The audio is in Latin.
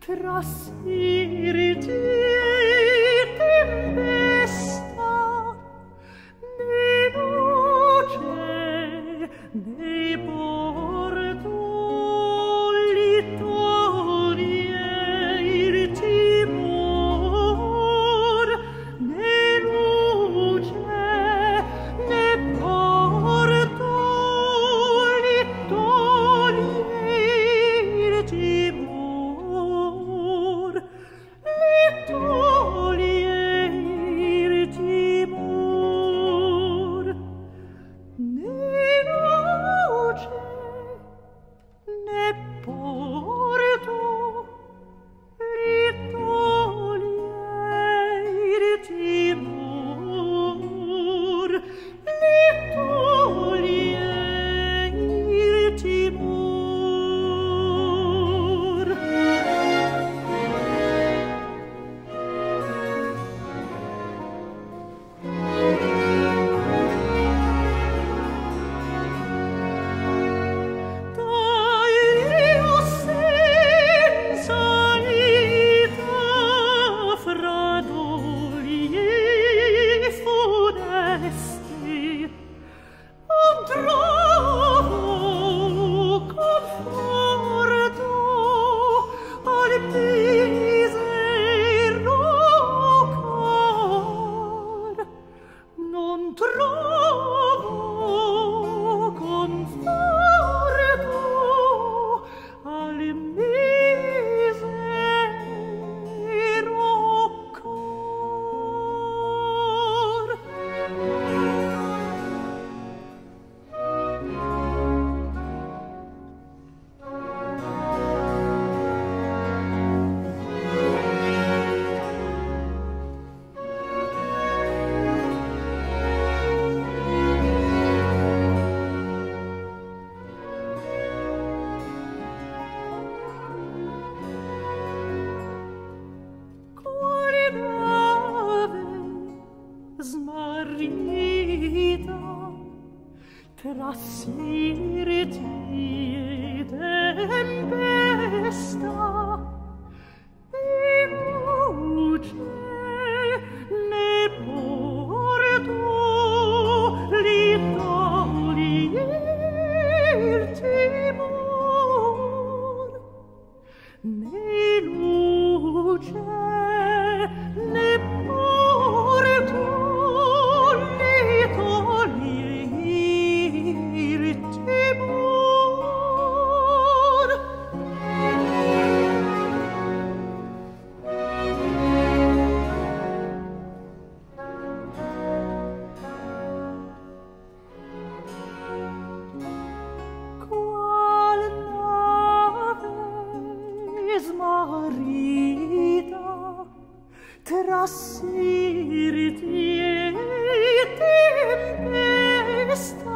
trasiri tempesta see. marita trasirti e tempesta